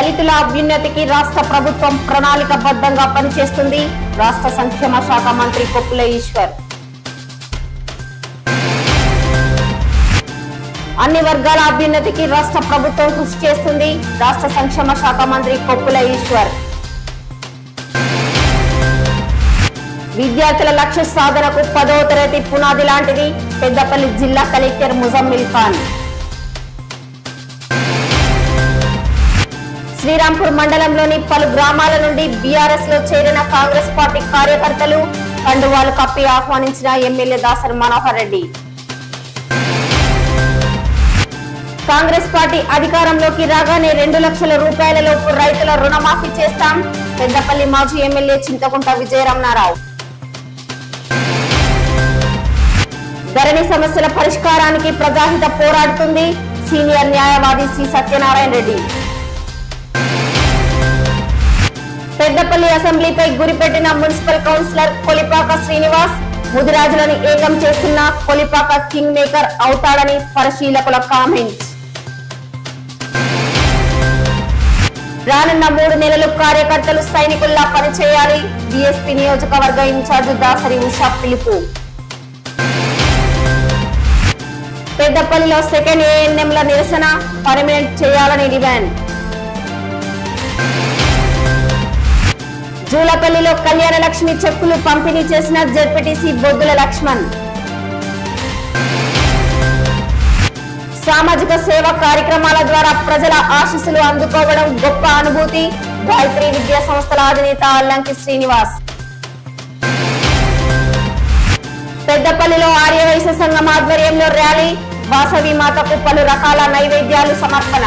దళితుల అభ్యున్నతికి రాష్ట్ర ప్రభుత్వం ప్రణాళికబద్ధంగా పనిచేస్తుంది. రాష్ట్ర సంక్షేమ శాఖ మంత్రి కొప్పుల ఈశ్వర్. అన్ని వర్గాల అభ్యున్నతికి రాష్ట్ర ప్రభుత్వం కృషి చేస్తుంది. రాష్ట్ర సంక్షేమ శాఖ మంత్రి కొప్పుల ఈశ్వర్. విద్యార్థుల లక్ష్య సాధనకు పదో తరగతి పునాది లాంటిది. పెద్దపల్లి జిల్లా కలెక్టర్ ముజమ్మిల్ ఖాన్. శ్రీరాంపూర్ మండలంలోని పలు గ్రామాల నుండి బీఆర్ఎస్లో చేరిన కాంగ్రెస్ పార్టీ కార్యకర్తలు కండువాలు కప్పి ఆహ్వానించిన ఎమ్మెల్యే దాసరి మనోహర్ రెడ్డి. కాంగ్రెస్ పార్టీ అధికారంలోకి రాగానే రెండు లక్షల రూపాయల లోపు రైతుల రుణమాఫీ చేస్తాం. పెద్దపల్లి మాజీ ఎమ్మెల్యే చింతకుంట విజయరమణారావు. ధరణి సమస్యల పరిష్కారానికి ప్రజాహిత పోరాడుతుంది. సీనియర్ న్యాయవాది సి సత్యనారాయణ రెడ్డి. పెద్దపల్లి అసెంబ్లీపై గురిపెట్టిన మున్సిపల్ కౌన్సిలర్ కొలిపాక శ్రీనివాస్ ముదిరాజులను ఏకం చేస్తున్న కొలిపాక కింగ్ మేకర్ అవుతాడని పరిశీలకుల కామెంట్ రానున్న మూడు నెలలు కార్యకర్తలు సైనికుల్లా పనిచేయాలి. బీఎస్పీ నియోజకవర్గ ఇన్ఛార్జి దాసరి ఉషా పిలుపు. పెద్దపల్లిలో సెకండ్ ఏఎన్ఎంల నిరసన పర్మనెంట్ చేయాలని డిమాండ్. జూలపల్లిలో కళ్యాణ లక్ష్మి చెక్కులు పంపిణీ చేసిన జెడ్పీటీసీ బొద్దుల లక్ష్మణ్. సామాజిక సేవ కార్యక్రమాల ద్వారా ప్రజల ఆశీస్సులు అందుకోవడం గొప్ప అనుభూతి. గాయత్రి విద్యా సంస్థల అధినేత అల్లంకి శ్రీనివాస్. పెద్దపల్లిలో ఆర్యవైశ్య సంఘం ఆధ్వర్యంలో ర్యాలీ. వాసవి మాతకు పలు రకాల నైవేద్యాలు సమర్పణ.